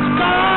Let's go.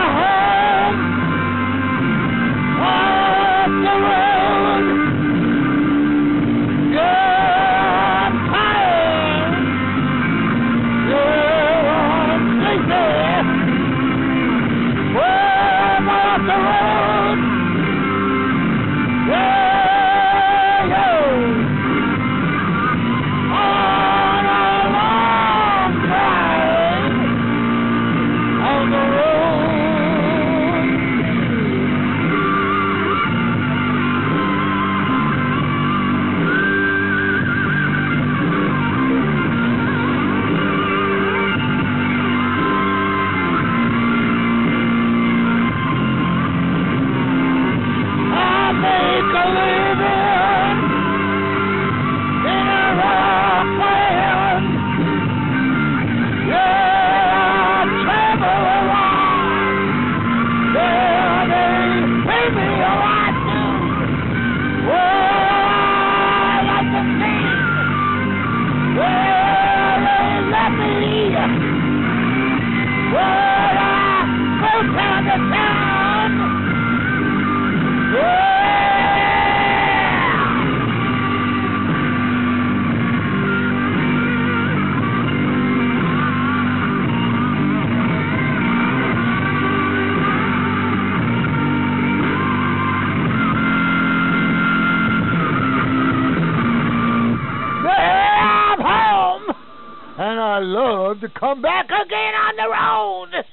Love to come back again on the road.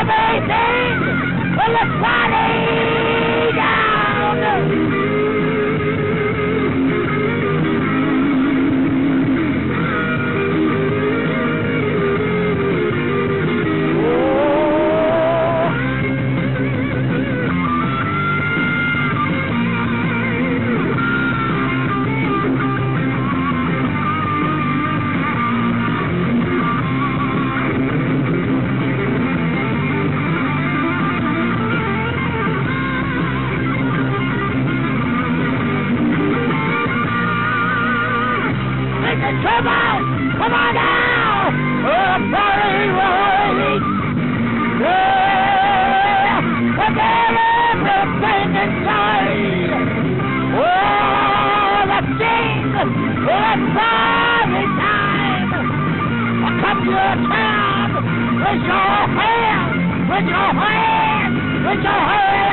Everything. Well, let's party Listen, trouble! Come on now! Oh, party rolling! Yeah! Everything inside! Oh, let's sing! Party time! Come to town! With your hands! With your hands! With your hands!